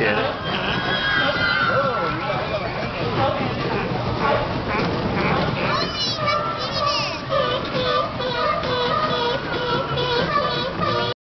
Yeah.